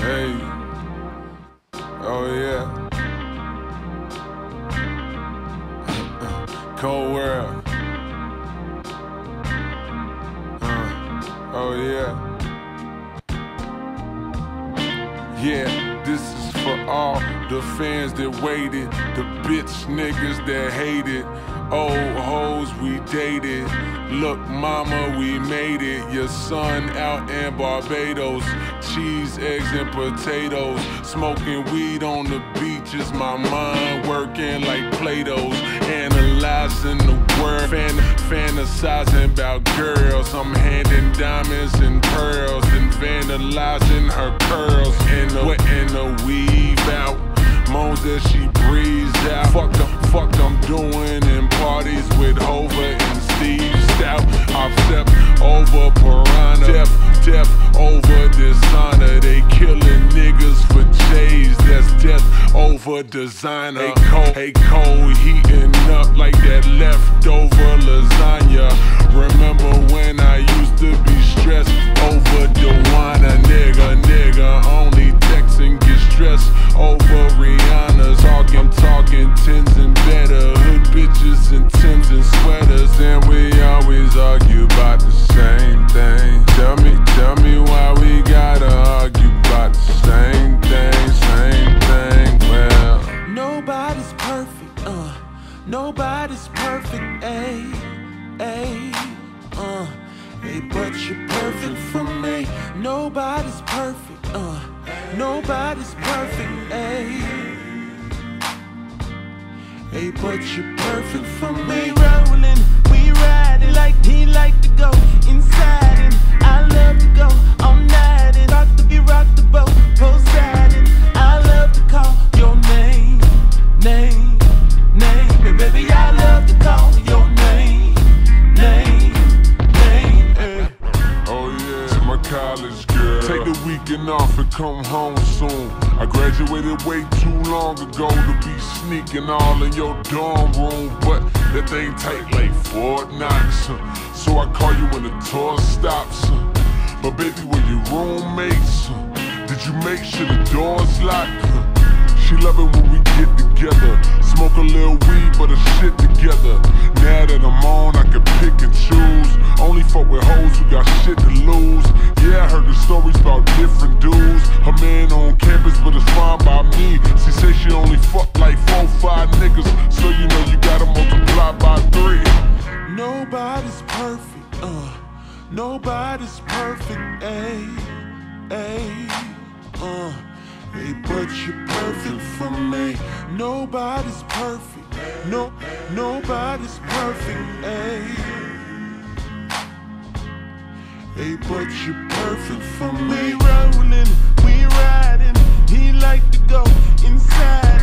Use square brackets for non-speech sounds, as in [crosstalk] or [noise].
Hey. Oh yeah. [laughs] Cold world. Uh, oh yeah. Yeah, this is for all the fans that waited, the bitch niggas that hated, old hoes we dated. Look, mama, we made it. Your son out in Barbados, cheese, eggs, and potatoes. Smoking weed on the beach beaches, my mind working like Play-Dohs. Analyzing the world, fan fantasizing about girls. I'm handing diamonds and pearls, And vandalizing her curls. In the, in the weave out, moans that she breathes out. Fuck the fuck I'm doing death over designer. Hey Cole, hey Cole, heating up like that leftover lasagna. Remember when I used to be stressed over Dewana, nigga, nigga, only texting get stressed over Rihanna's. Talking, talking tens and better, hood bitches and Tims and sweaters, and we always argue Nobody's perfect, ayy, ayy, uh. Hey, but you're perfect for me. Nobody's perfect, uh. Nobody's perfect, ayy. Hey, but you're perfect for me. We rolling, we riding like he like college girl. Take the weekend off and come home soon. I graduated way too long ago to be sneaking all in your dorm room, but that thing tight like Fort Knox. So I call you when the tour stops. huh. But baby, were your roommates? huh? Did you make sure the doors locked? Uh? She love it when we get together. Smoke a little weed, but a shit together. Now that I'm on, I can pick and choose. Only fuck with hoes who got shit to Nobody's perfect, ayy, ayy, uh. Hey, but you're perfect for me. Nobody's perfect, no, nobody's perfect, ayy. Hey, but you're perfect for me. We rolling, we riding. He like to go inside